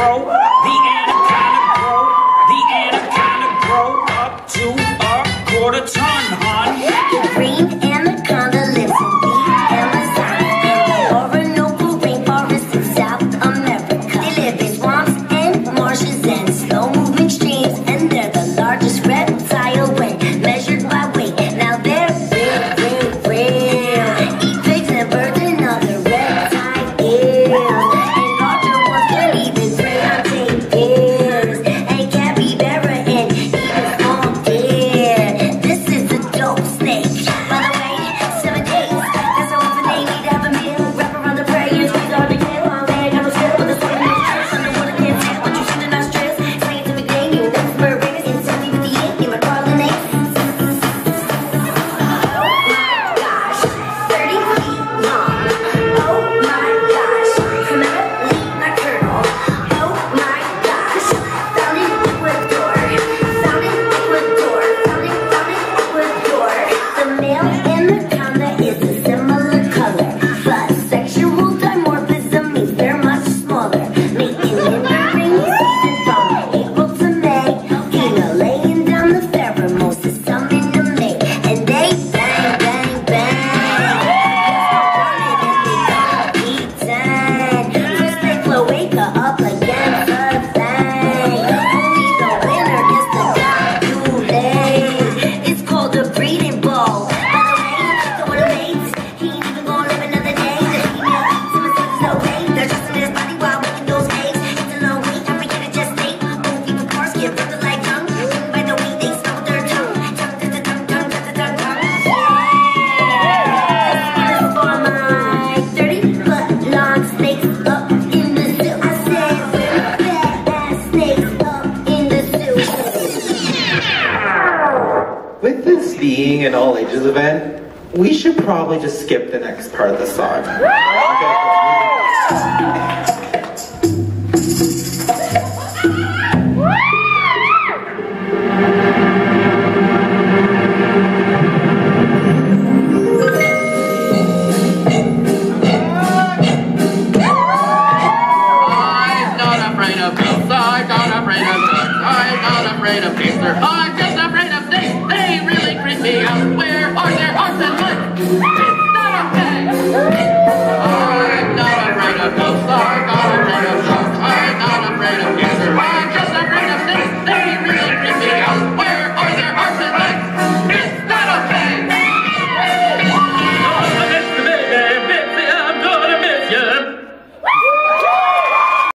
grow. being an all ages event, we should probably just skip the next part of the song. I'm not afraid of this. I'm not afraid of this. I'm not afraid of cancer.